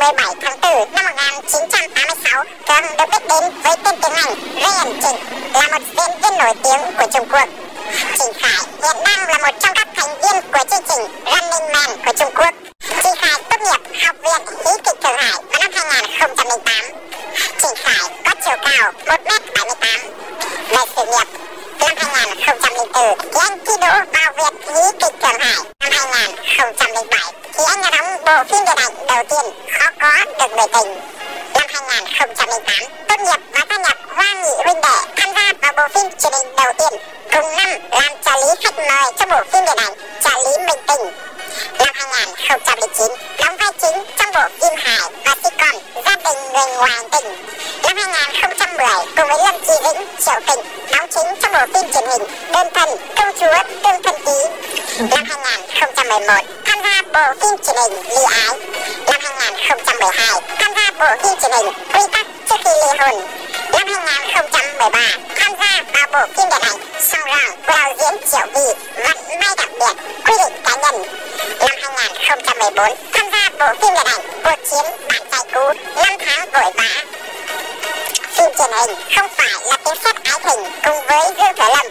17 tháng 4 năm 1986 thường được biết đến với tên tiếng Anh Ryan Trịnh là một diễn viên nổi tiếng của Trung Quốc. Trịnh Khải hiện đang là một trong các thành viên của chương trình Running Man của Trung Quốc. Trịnh Khải tốt nghiệp Học viện Hí kịch Thượng Hải vào năm 2008. Trịnh Khải có chiều cao 1m78. Về sự nghiệp, năm 2004 thì anh thi đỗ vào Viện Hí kịch Thượng Hải. Năm 2007 thì anh đã đóng bộ phim điện ảnh có tình. Năm 2008, tốt nghiệp và gia nhập Hoa Nghị huynh đệ tham gia vào bộ phim truyền hình đầu tiên. Cùng năm làm trợ lý khách mời cho bộ phim điện ảnh trợ lý Minh Tình. Năm 2009, đóng vai chính trong bộ phim hài và sitcom Gia đình người ngoài hành tinh. Năm 2010, cùng với Lâm Chí Vĩnh, Triệu Tịnh đóng chính trong bộ phim truyền hình Đơn thân công chúa Tương thân ký. Năm 2011, tham gia bộ phim truyền hình Ly ái. Năm 2012, tham gia bộ phim truyền hình Quy tắc trước khi ly hôn. Năm 2013, tham gia vào bộ phim điện ảnh Song Rong của đạo diễn Triệu Vi Vận may đặc biệt quy định cá nhân. Năm 2014, tham gia bộ phim điện ảnh Cuộc chiến bạn trai cũ năm tháng vội vã. Phim truyền hình không phải là tiếng sét ái tình cùng với Dương Thừa Lâm